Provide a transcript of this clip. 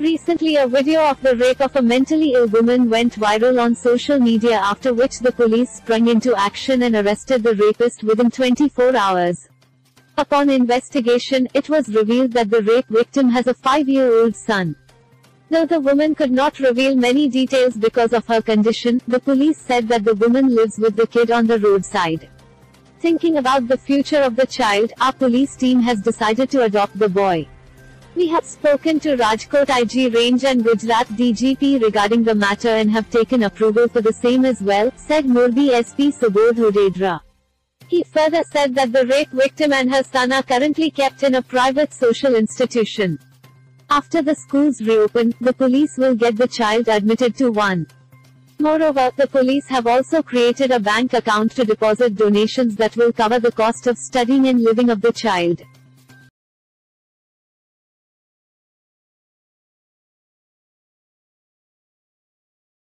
Recently a video of the rape of a mentally ill woman went viral on social media after which the police sprung into action and arrested the rapist within 24 hours. Upon investigation, it was revealed that the rape victim has a five-year-old son. Though the woman could not reveal many details because of her condition, the police said that the woman lives with the kid on the roadside. Thinking about the future of the child, our police team has decided to adopt the boy. We have spoken to Rajkot IG range and Gujarat DGP regarding the matter and have taken approval for the same as well, said Morbi SP Subodh Odedra. He further said that the rape victim and her son are currently kept in a private social institution. After the schools reopen, the police will get the child admitted to one. Moreover, the police have also created a bank account to deposit donations that will cover the cost of studying and living of the child.